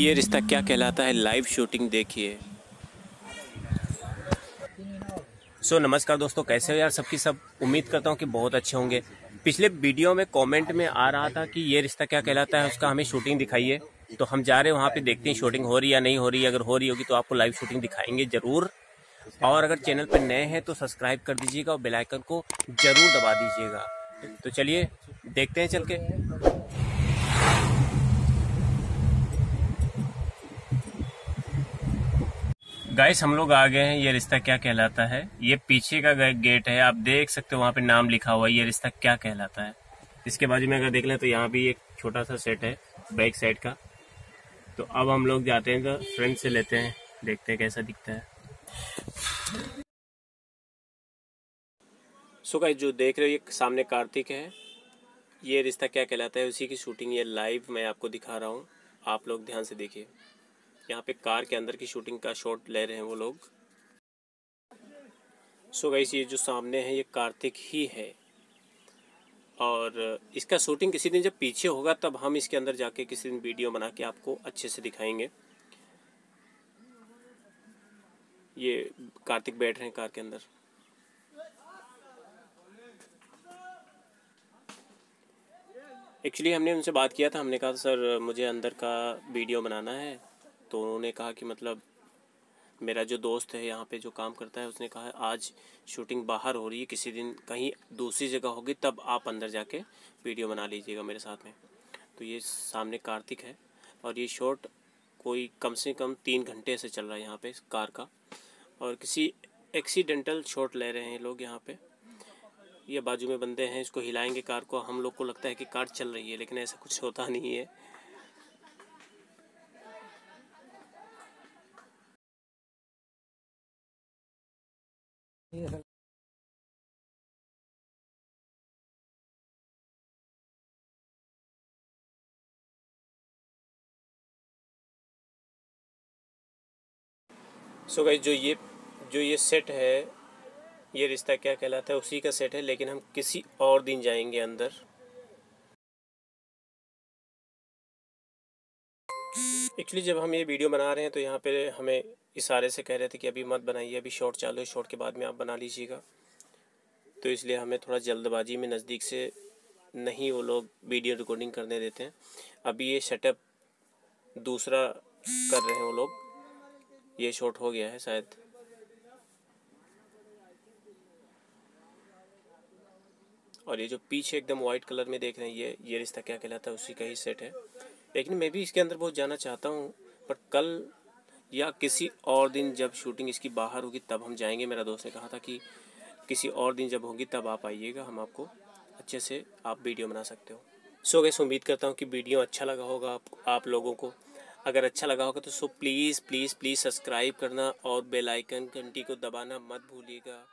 ये रिश्ता क्या कहलाता है? लाइव शूटिंग देखिए। सो so, नमस्कार दोस्तों कैसे हो यार? सबकी सब उम्मीद करता हूँ कि बहुत अच्छे होंगे। पिछले वीडियो में कमेंट में आ रहा था कि ये रिश्ता क्या कहलाता है? उसका हमें शूटिंग दिखाइए। तो हम जा रहे हैं वहाँ पे देखते हैं शूटिंग हो रही है या नहीं हो रही अगर हो रही होगी तो आपको लाइव शूटिंग दिखाएँगे ज़रूर। और अगर चैनल पर नए हैं तो सब्सक्राइब कर दीजिएगा और बेलाइकन को ज़रूर दबा दीजिएगा। तो चलिए देखते हैं चल के। गाइस हम लोग आ गए हैं। ये रिश्ता क्या कहलाता है? ये पीछे का गेट है। आप देख सकते हो वहाँ पे नाम लिखा हुआ है। ये रिश्ता क्या कहलाता है? इसके बाजू में अगर देख ले तो यहाँ भी एक छोटा सा सेट है, बैक साइड का। तो अब हम लोग जाते हैं तो फ्रेंड से लेते हैं। देखते हैं कैसा दिखता है। सो so गाइस जो देख रहे हो, ये सामने कार्तिक है। ये रिश्ता क्या कहलाता है? उसी की शूटिंग ये लाइव मैं आपको दिखा रहा हूँ। आप लोग ध्यान से देखिए। यहाँ पे कार के अंदर की शूटिंग का शॉट ले रहे हैं वो लोग। सो so गाइस ये जो सामने है, ये कार्तिक ही है। और इसका शूटिंग किसी दिन जब पीछे होगा, तब हम इसके अंदर जाके किसी दिन वीडियो बना के आपको अच्छे से दिखाएँगे। ये कार्तिक बैठ रहे हैं कार के अंदर। एक्चुअली हमने उनसे बात किया था, हमने कहा सर, मुझे अंदर का वीडियो बनाना है। तो उन्होंने कहा कि मतलब मेरा जो दोस्त है यहाँ पे जो काम करता है, उसने कहा, आज शूटिंग बाहर हो रही है, किसी दिन कहीं दूसरी जगह होगी, तब आप अंदर जाके वीडियो बना लीजिएगा मेरे साथ में। तो ये सामने कार्तिक है और ये शॉट कोई कम से कम तीन घंटे से चल रहा है यहाँ पे कार का और किसी एक्सीडेंटल शॉट ले रहे हैं लोग यहाँ पे। ये बाजू में बंदे हैं, इसको हिलाएँगे कार को। हम लोग को लगता है कि कार चल रही है, लेकिन ऐसा कुछ होता नहीं है। सो so जो ये जो ये सेट है, ये रिश्ता क्या कहलाता है? उसी का सेट है, लेकिन हम किसी और दिन जाएँगे अंदर। एक्चुअली जब हम ये वीडियो बना रहे हैं तो यहाँ पे हमें इशारे से कह रहे थे कि अभी मत बनाइए, अभी शॉर्ट चालू है शॉर्ट के बाद में आप बना लीजिएगा। तो इसलिए हमें थोड़ा जल्दबाजी में नज़दीक से नहीं वो लोग वीडियो रिकॉर्डिंग करने देते हैं। अभी ये सेटअप दूसरा कर रहे हैं वो लोग। ये शॉर्ट हो गया है शायद। और ये जो पीछे एकदम वाइट कलर में देख रहे हैं, ये ये रिश्ता क्या कहलाता है, उसी का ही सेट है। लेकिन मैं भी इसके अंदर बहुत जाना चाहता हूँ पर कल या किसी और दिन जब शूटिंग इसकी बाहर होगी तब हम जाएँगे। मेरा दोस्त ने कहा था कि किसी और दिन जब होगी तब आप आइएगा हम आपको अच्छे से आप वीडियो बना सकते हो। सो गैस उम्मीद करता हूँ कि वीडियो अच्छा लगा होगा आप, आप लोगों को। अगर अच्छा लगा होगा तो so please please please subscribe करना और बेल आइकन घंटी को दबाना मत भूलिएगा।